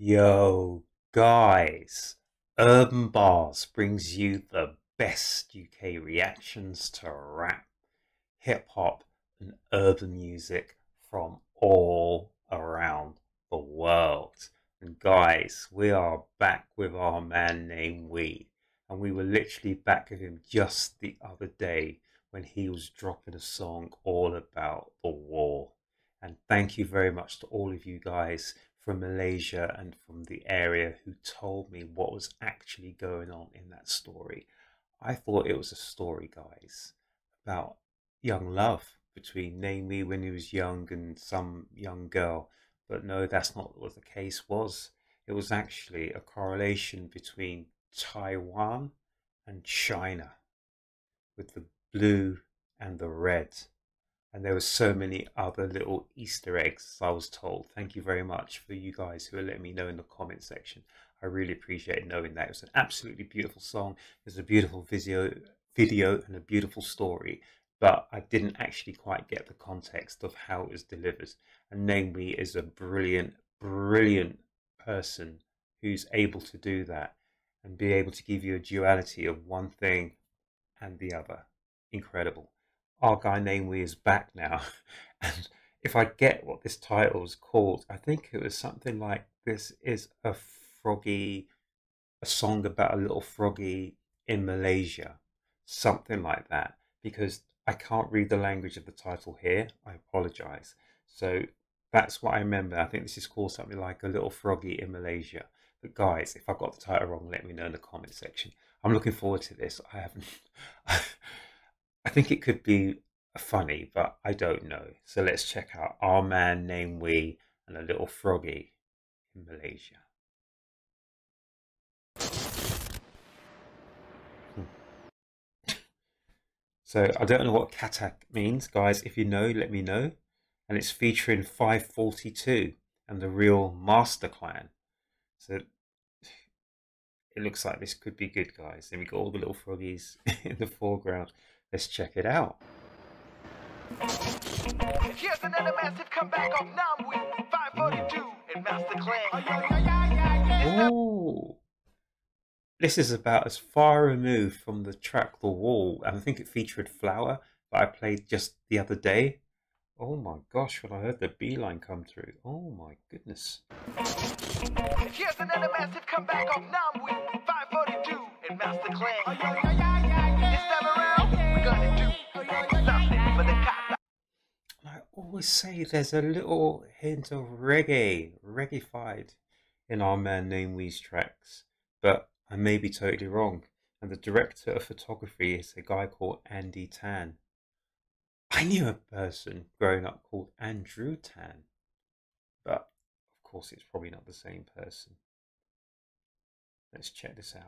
Yo, guys, Urb'n Barz brings you the best UK reactions to rap, hip hop, and urban music from all around the world. And guys, we are back with our man named Weed, and we were literally back with him just the other day when he was dropping a song all about the war. And thank you very much to all of you guys from Malaysia and from the area who told me what was actually going on in that story. I thought it was a story, guys, about young love between Namewee when he was young and some young girl. But no, that's not what the case was. It was actually a correlation between Taiwan and China with the blue and the red and there were so many other little Easter eggs, I was told. Thank you very much for you guys who are letting me know in the comment section. I really appreciate knowing that. It was an absolutely beautiful song. Was a beautiful video, video and a beautiful story, but I didn't actually quite get the context of how it was delivered. And Namewee is a brilliant, brilliant person who's able to do that and be able to give you a duality of one thing and the other. Incredible our guy Namewee is back now. and if I get what this title is called, I think it was something like this is a froggy, a song about a little froggy in Malaysia, something like that. Because I can't read the language of the title here. I apologize. So that's what I remember. I think this is called something like a little froggy in Malaysia. But guys, if I got the title wrong, let me know in the comment section. I'm looking forward to this. I haven't. I think it could be funny, but I don't know. So let's check out Our Man Namewee and a Little Froggy in Malaysia. Hmm. So I don't know what Katak means, guys. If you know, let me know. And it's featuring 542 and the real Masta Clan. So it looks like this could be good, guys. And we got all the little froggies in the foreground. Let's check it out. Here's another massive comeback of Namewee 542 in Masta Clan. Oh. This is about as far removed from the track The Wall, and I think it featured Flower that I played just the other day. Oh my gosh, when I heard the B line come through. Oh my goodness. Here's another massive comeback of Namewee 542 in Masta always say there's a little hint of reggae, reggaeified in our man Namewee's tracks, but I may be totally wrong. And the director of photography is a guy called Andy Tan. I knew a person growing up called Andrew Tan, but of course it's probably not the same person. Let's check this out.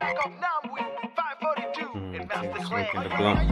Mm, smoking the blunt.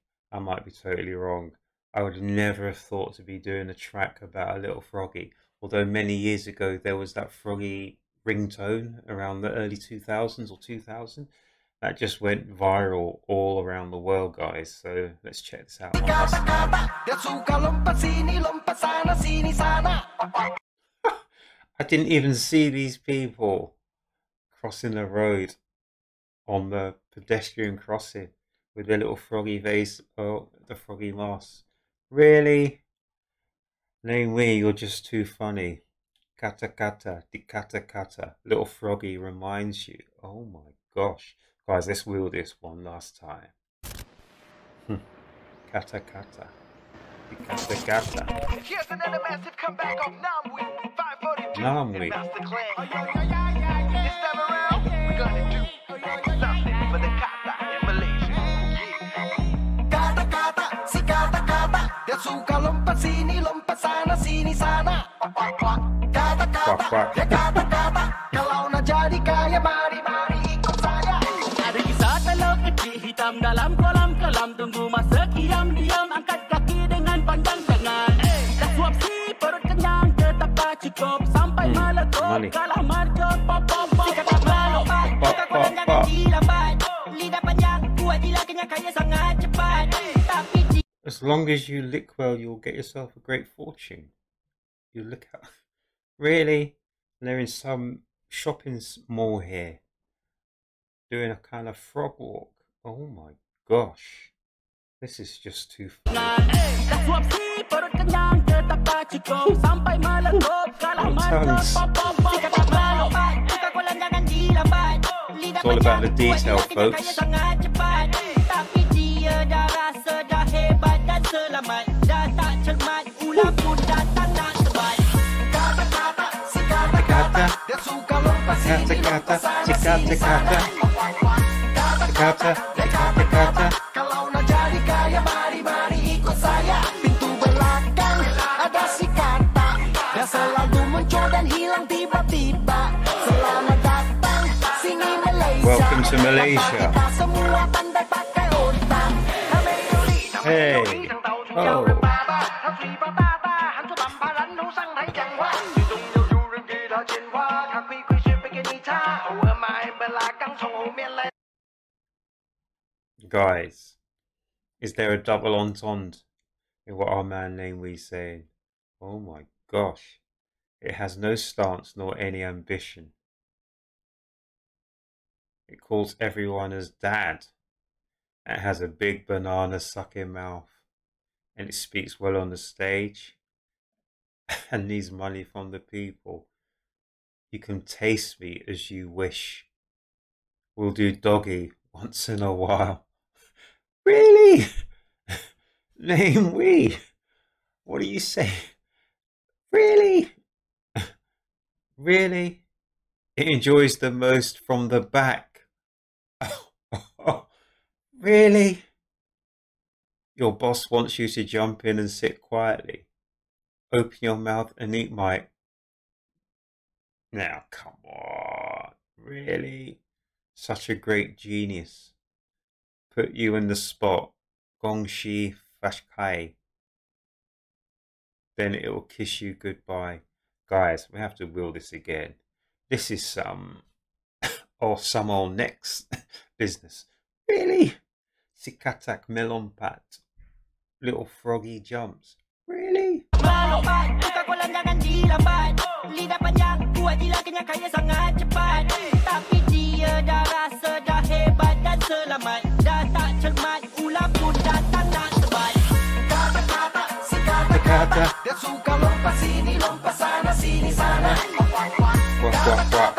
I might be totally wrong. I would never have thought to be doing a track about a little froggy. Although many years ago there was that froggy ringtone around the early 2000s or 2000 that just went viral all around the world, guys. So let's check this out. I didn't even see these people crossing the road on the pedestrian crossing with the little froggy vase or the froggy moss. Really? Namewee, you're just too funny. Kata kata, di kata kata. Little froggy reminds you. Oh my gosh. Guys, let's wheel this one last time. Hmm. kata kata. Di kata kata. Here's another massive comeback of Namewee. 542. Namewee. Quack, quack. Kalau nak jadi kaya mari mari ikut saya Ada kisah telur kecil hitam dalam kolam kelam Tunggu masa kiam diam angkat kaki dengan pandang tangan Dah suap si perut kenyang tetap tak cukup Sampai meletup kalah marga pop pop pop Sikap pop tak melobat Pop, Kata pop, korang jangan dilambat Lidah panjang Kuat jilat kenyang kaya sangat cepat Tapi As long as you lick well, you'll get yourself a great fortune. You look at really, they're in some shopping mall here, doing a kind of frog walk. Oh my gosh, this is just too. Funny. Dah suap si perut kenyang lompat sini Kata-kata, lompat sana si sini kata-kata. sana Kata, kata, kata. Kalau nak jadi kaya mari-mari ikut saya Pintu belakang ada si kata Dia selalu muncul dan hilang tiba-tiba Selamat datang sini Malaysia Welcome to Malaysia. Kita semua pandai pakai otak Hey. Oh. Guys, is there a double entendre in what our man Wee's saying? Oh my gosh, it has no stance nor any ambition. It calls everyone as dad. It has a big banana sucking mouth. And it speaks well on the stage and needs money from the people. You can taste me as you wish. We'll do doggy once in a while. Really? Namewee? What do you say? Really? really? It enjoys the most from the back. really? Your boss wants you to jump in and sit quietly. Open your mouth and eat my. Now, come on. Really? Such a great genius. Put you in the spot. Gongshi Fashkai. Then it will kiss you goodbye. Guys, we have to will this again. This is some. or some old next business. Really? Sikatak melonpat. Little froggy jumps. Really? Dia suka lompat sini, lompat sana, sini sana Quack, quack, quack.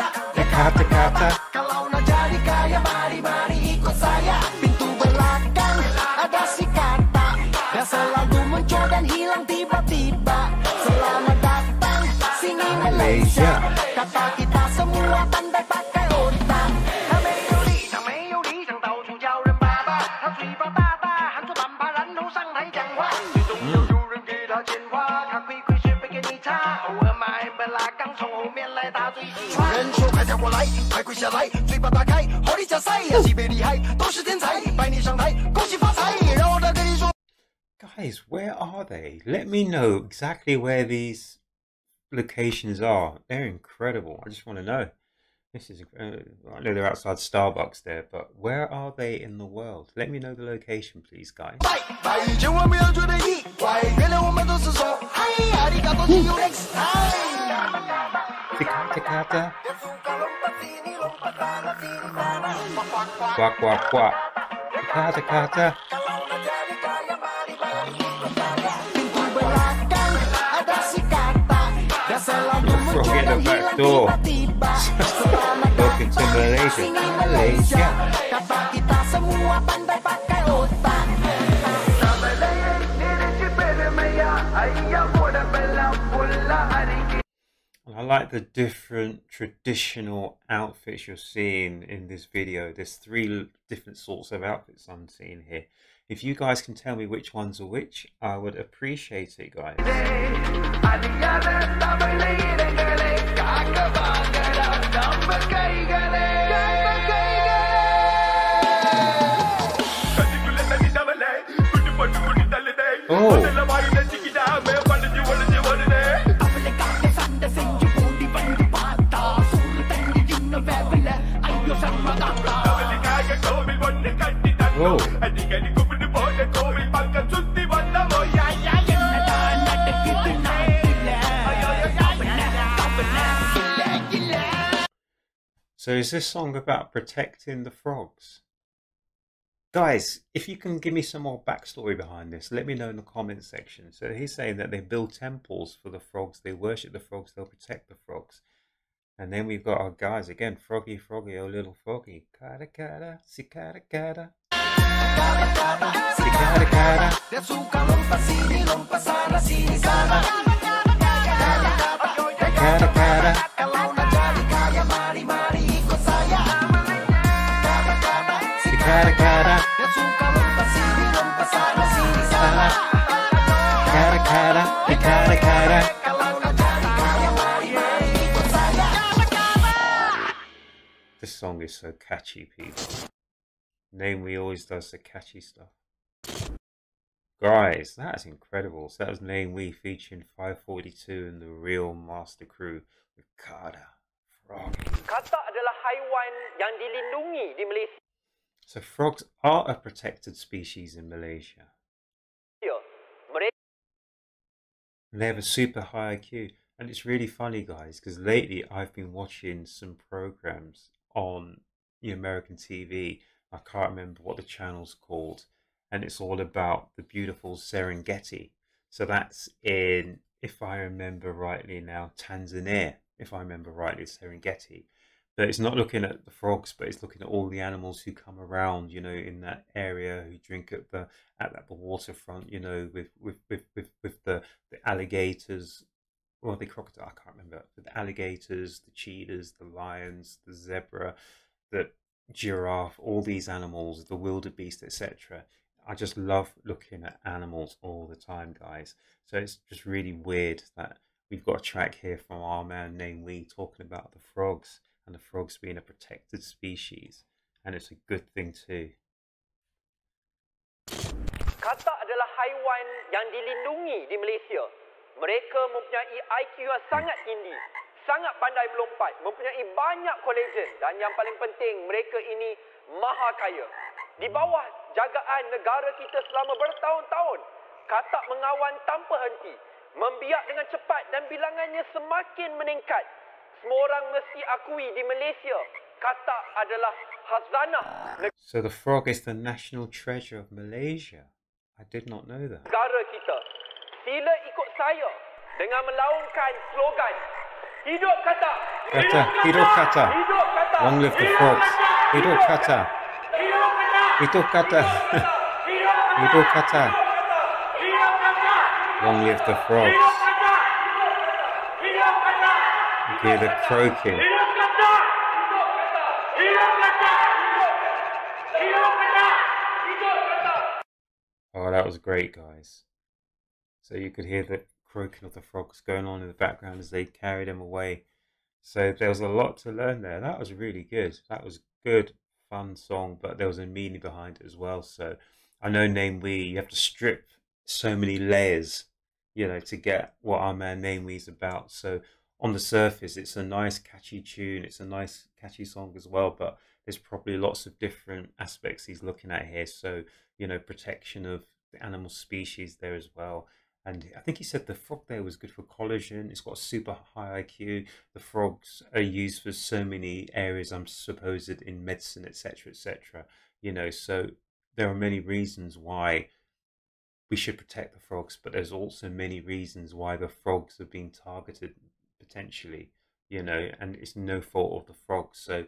Kata kata. Kalau nak jadi kaya, mari-mari ikut saya Pintu belakang, ada si kata Dia selalu muncul dan hilang tiba-tiba Selamat datang, sini Malaysia Kata kita semua pandai 过来，快跪下来，嘴巴打开，好你加塞呀，西北厉害，都是天才，拜你上台，恭喜发财。然后他跟你说。 Guys, where are they? Let me know exactly where these locations are. They're incredible. I just want to know. This is. Uh, I know they're outside Starbucks there, but where are they in the world? Let me know the location, please, guys. Tikata kata. Quack quack quack. Tikata kata. Pintu belakang ada si kata Dia selalu muncul Frog in the back hilang door. tiba-tiba Selamat Welcome to Malaysia. Malaysia. Kata kita semua pandai pakai otak 我 like the different traditional outfits you're seeing in this video. There's three different sorts of outfits I'm seeing here. If you guys can tell me which ones are which, I would appreciate it, guys. Oh! So is this song about protecting the frogs? Guys, if you can give me some more backstory behind this, let me know in the comment section. So he's saying that they build temples for the frogs, they worship the frogs, they'll protect the frogs. And then we've got our guys again, Froggy, Froggy, oh little Froggy. Kata kata, sikata kata. Sikata kata. Kata kata. Sikata kata. Kata kata. This song is so catchy, people. Namewee always does the catchy stuff. Guys, that's incredible. So that was Namewee featuring 542 and the real master crew with Kada, Frog. Katak adalah haiwan yang dilindungi di Malaysia. So frogs are a protected species in Malaysia. And they have a super high IQ. And it's really funny, guys, because lately I've been watching some programs on the American TV. I can't remember what the channel's called. And it's all about the beautiful Serengeti. So that's in, if I remember rightly now, Tanzania. If I remember rightly, Serengeti. But it's not looking at the frogs, but it's looking at all the animals who come around, you know, in that area, who drink at the at the waterfront, you know, with with with with, with the, the alligators, or the crocodile, I can't remember, the alligators, the cheetahs, the lions, the zebra, the giraffe, all these animals, the wildebeest, etc. I just love looking at animals all the time, guys. So it's just really weird that we've got a track here from our man named Wee talking about the frogs and the frogs being a protected species. And it's a good thing too. katak adalah haiwan yang dilindungi di Malaysia. Mereka mempunyai IQ yang sangat tinggi, sangat pandai melompat, mempunyai banyak kolagen dan yang paling penting mereka ini maha kaya. Di bawah jagaan negara kita selama bertahun-tahun, katak mengawan tanpa henti, membiak dengan cepat dan bilangannya semakin meningkat. Semua orang mesti akui di Malaysia, katak adalah khazanah So the frog is the national treasure of Malaysia. I did not know that. negara kita. Sila ikut saya dengan melaungkan slogan Hidup kata. Kata, hidup kata. Hidup kata. Long live the frogs. Hidup kata. Hidup kata. Hidup kata. Hidup kata. Hidup kata. Long live the frogs. You hear the croaking. Oh, that was great, guys. So you could hear the croaking of the frogs going on in the background as they carried them away. So there was a lot to learn there. That was really good. That was good, fun song, but there was a meaning behind it as well. So I know Namewee, you have to strip so many layers, you know, to get what our man Name is about. So on the surface, it's a nice, catchy tune. It's a nice, catchy song as well, but there's probably lots of different aspects he's looking at here. So, you know, protection of the animal species there as well. And I think he said the frog there was good for collagen. It's got a super high IQ. The frogs are used for so many areas, I'm supposed, in medicine, etc., etc. You know, so there are many reasons why we should protect the frogs, but there's also many reasons why the frogs are being targeted potentially. You know, and it's no fault of the frogs. So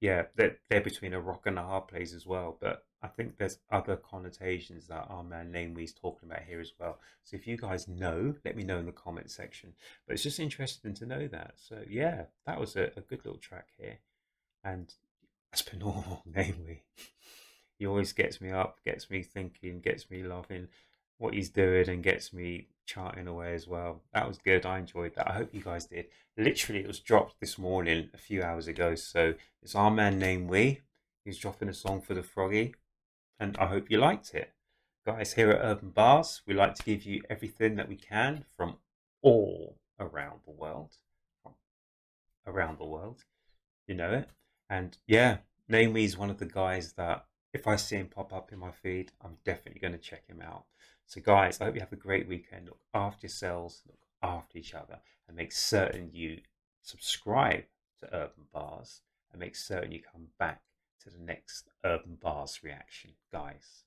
yeah, they're, they're between a rock and a hard place as well. But I think there's other connotations that our man Namewee's talking about here as well. So if you guys know, let me know in the comment section. But it's just interesting to know that. So yeah, that was a, a good little track here. And as per normal, Namewee, he always gets me up, gets me thinking, gets me laughing what he's doing and gets me charting away as well. That was good. I enjoyed that. I hope you guys did. Literally, it was dropped this morning a few hours ago. So it's our man Namewee. He's dropping a song for the Froggy, and I hope you liked it. Guys, here at Urb'n Barz, we like to give you everything that we can from all around the world. From around the world. You know it. And yeah, Namewee is one of the guys that if I see him pop up in my feed, I'm definitely going to check him out. So, guys, I hope you have a great weekend. Look after yourselves, look after each other, and make certain you subscribe to Urb'n Barz and make certain you come back to the next Urb'n Barz reaction. Guys,